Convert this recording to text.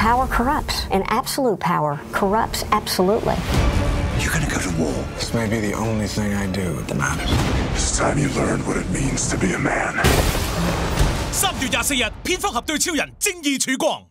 Power corrupts, and absolute power corrupts absolutely. You're gonna go to war. This may be the only thing I do that matters. It's time you learned what it means to be a man. 三月廿四日，蝙蝠俠對超人正義曙光。